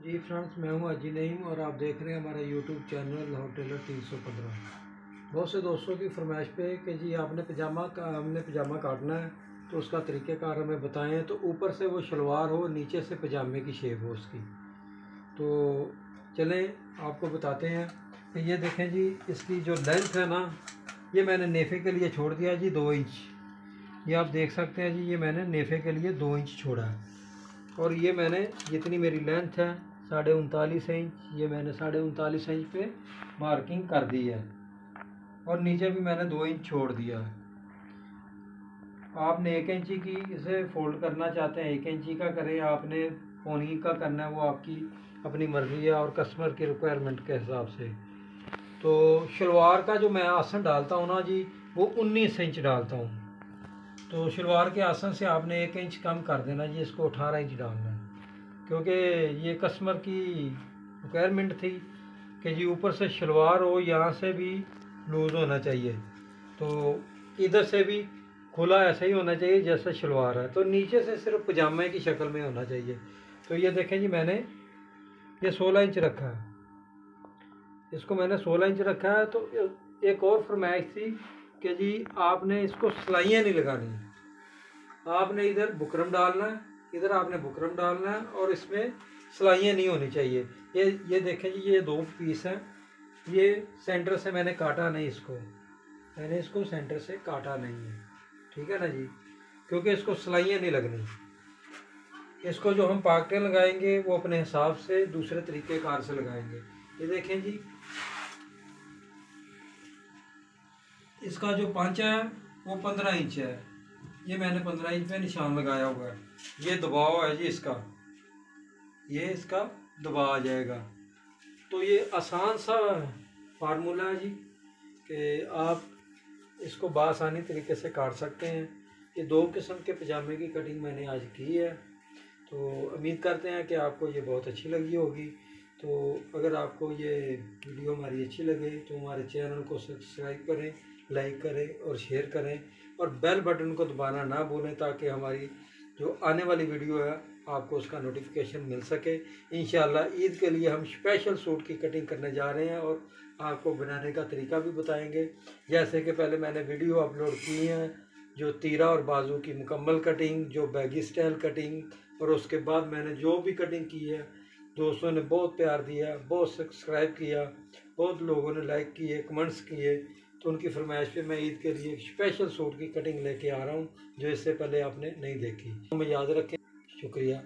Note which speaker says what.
Speaker 1: जी friends, मैं हूँ अजी नईम और आप देख रहे हैं हमारा यूट्यूब चैनल होटलर तीन सौ पंद्रह। बहुत से दोस्तों की फरमाइश पे कि जी आपने पजामा का, हमने पजामा काटना है तो उसका तरीक़ेकार हमें बताएँ तो ऊपर से वो शलवार हो, नीचे से पजामे की शेप हो उसकी। तो चलें, आपको बताते हैं। कि ये देखें जी, इसकी जो लेंथ है ना, ये मैंने नेफ़े के लिए छोड़ दिया जी दो इंच। ये आप देख सकते हैं जी, ये मैंने नेफ़े के लिए दो इंच छोड़ा है। और ये मैंने, जितनी मेरी लेंथ है साढ़े उनतालीस इंच, ये मैंने साढ़े उनतालीस इंच पे मार्किंग कर दी है। और नीचे भी मैंने दो इंच छोड़ दिया है। आपने एक इंची की इसे फोल्ड करना चाहते हैं, एक इंची का करें, आपने पौनी का करना है, वो आपकी अपनी मर्ज़ी है और कस्टमर की रिक्वायरमेंट के हिसाब से। तो शलवार का जो मैं आसन डालता हूँ ना जी, वो उन्नीस इंच डालता हूँ। तो शलवार के आसन से आपने एक इंच कम कर देना जी, इसको अठारह इंच डालना है। क्योंकि ये कस्टमर की रिक्वायरमेंट थी कि जी ऊपर से शलवार हो, यहाँ से भी लूज़ होना चाहिए। तो इधर से भी खुला ऐसा ही होना चाहिए जैसे शलवार है। तो नीचे से सिर्फ़ पजामे की शक्ल में होना चाहिए। तो ये देखें जी, मैंने ये सोलह इंच रखा है। इसको मैंने सोलह इंच रखा है तो एक और फरमाइश थी कि जी, आपने इसको सिलाइयाँ नहीं लगानी। आपने इधर बुकरम डालना है इधर आपने बुकरम डालना है और इसमें सिलाइयाँ नहीं होनी चाहिए। ये ये देखें जी, ये दो पीस हैं। ये सेंटर से मैंने काटा नहीं इसको। मैंने इसको सेंटर से काटा नहीं है। ठीक है ना जी? क्योंकि इसको सिलाइयाँ नहीं लगनी। इसको जो हम पाकटें लगाएँगे, वो अपने हिसाब से दूसरे तरीके कार से लगाएँगे। ये देखें जी। इसका जो पांचा है, वो पंद्रह इंच है। ये मैंने पंद्रह इंच में निशान लगाया हुआ है। ये दबाव है जी इसका। ये इसका दबाव आ जाएगा। तो ये आसान सा फार्मूला है जी कि आप इसको बासानी तरीके से काट सकते हैं। ये दो किस्म के पजामे की कटिंग मैंने आज की है। तो उम्मीद करते हैं कि आपको ये बहुत अच्छी लगी होगी। तो अगर आपको ये वीडियो हमारी अच्छी लगे तो हमारे चैनल को सब्सक्राइब करें। लाइक करें और शेयर करें और बेल बटन को दबाना ना भूलें ताकि हमारी जो आने वाली वीडियो है, आपको उसका नोटिफिकेशन मिल सके। इन ईद के लिए हम स्पेशल सूट की कटिंग करने जा रहे हैं और आपको बनाने का तरीका भी बताएँगे। जैसे कि पहले मैंने वीडियो अपलोड की हैं, जो तीरा और बाजू की मुकम्मल कटिंग जो बैगी स्टाइल कटिंग और उसके बाद मैंने जो भी कटिंग की है, दोस्तों ने बहुत प्यार दिया, बहुत सब्सक्राइब किया, बहुत लोगों ने लाइक किए कमेंट्स किए तो उनकी फरमाइश पे मैं ईद के लिए स्पेशल सूट की कटिंग लेके आ रहा हूँ, जो इससे पहले आपने नहीं देखी। हमें याद रखें, शुक्रिया